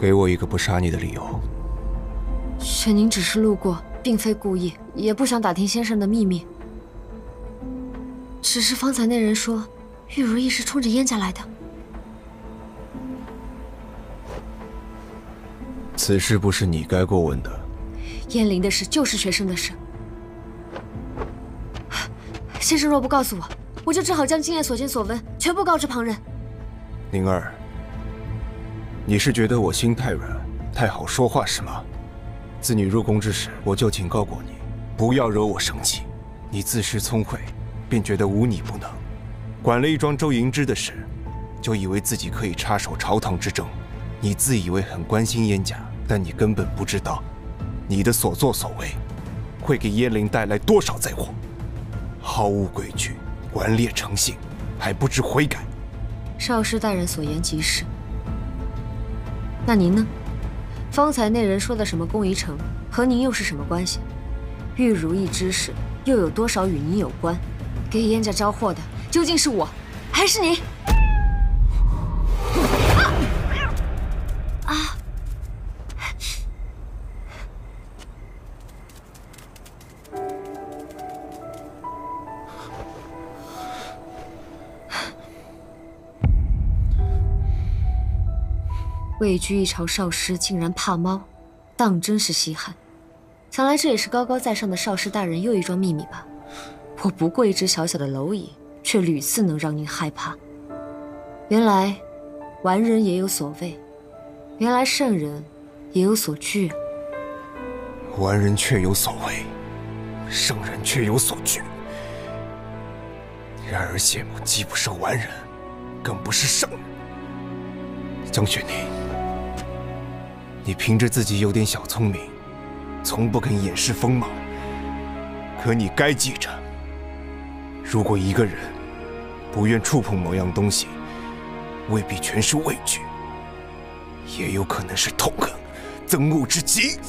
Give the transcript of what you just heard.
给我一个不杀你的理由。沈宁只是路过，并非故意，也不想打听先生的秘密。只是方才那人说，玉如意是冲着燕家来的。此事不是你该过问的。燕灵的事就是学生的事。先生若不告诉我，我就只好将今夜所见所闻全部告知旁人。宁儿，你是觉得我心太软，太好说话是吗？自你入宫之时，我就警告过你，不要惹我生气。你自恃聪慧，便觉得无你不能，管了一桩周莹之的事，就以为自己可以插手朝堂之争。你自以为很关心燕家，但你根本不知道，你的所作所为，会给燕灵带来多少灾祸。毫无规矩，顽劣成性，还不知悔改。少师大人所言极是。那您呢？方才那人说的什么宫仪城，和您又是什么关系？玉如意之事又有多少与您有关？给燕家招祸的究竟是我，还是您？位居一朝少师竟然怕猫，当真是稀罕。想来这也是高高在上的少师大人又一桩秘密吧？我不过一只小小的蝼蚁，却屡次能让您害怕。原来，完人也有所畏；原来圣人也有所惧。完人确有所畏，圣人却有所惧。然而谢某既不是完人，更不是圣人。江雪宁，你凭着自己有点小聪明。从不肯掩饰锋芒，可你该记着：如果一个人不愿触碰某样东西，未必全是畏惧，也有可能是痛恨、憎恶至极。